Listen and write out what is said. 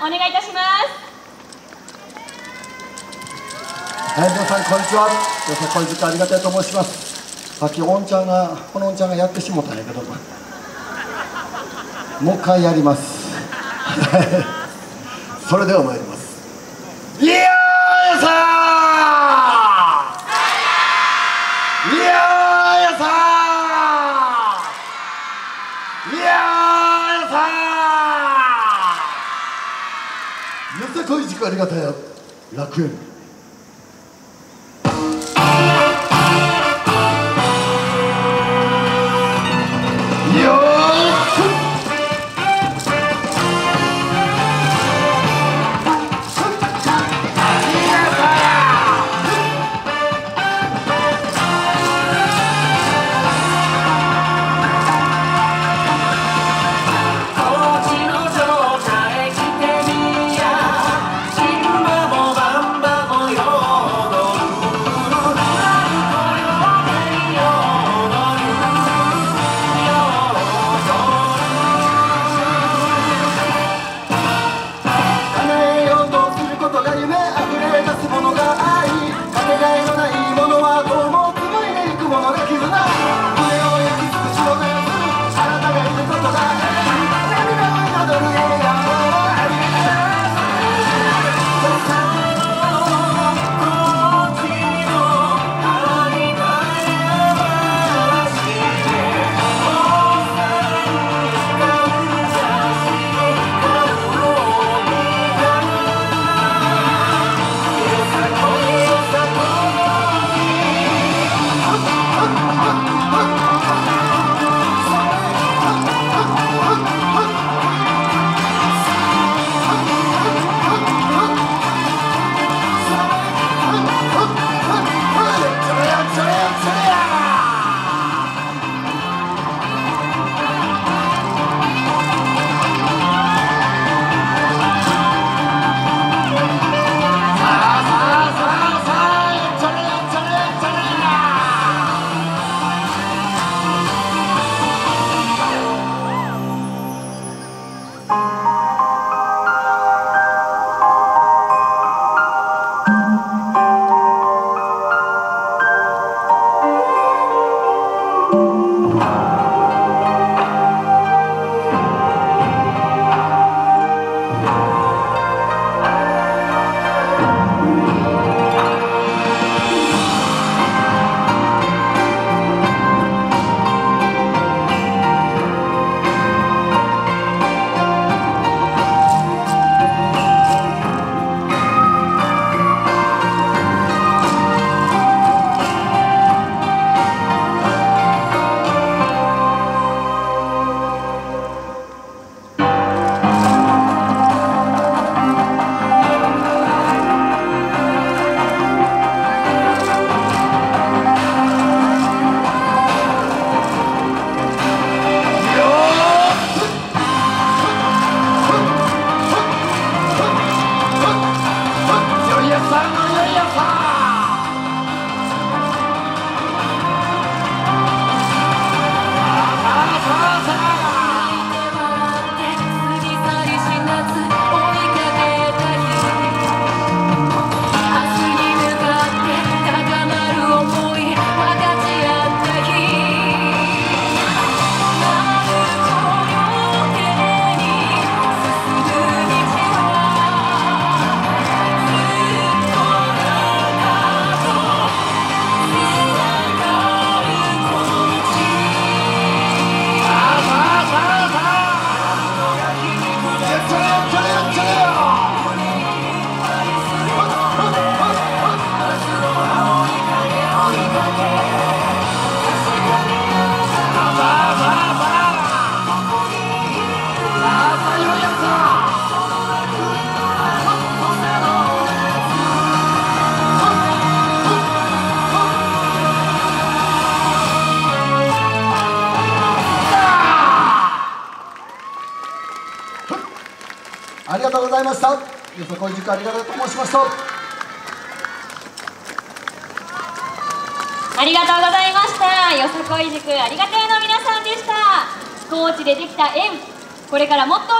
お願いいたします。はい皆さんこんにちは。よさこいずありがたいと申します。さっきおんちゃんがこのおんちゃんがやってしもたんやけども。もう一回やります。それでは参ります。いやごい自己ありがたや楽園。Oh. ありがとうございました。よそこいじくありがとうと申しました。ありがとうございました。よさこい塾ありがとうの皆さんでした。高知でできた縁これからもっと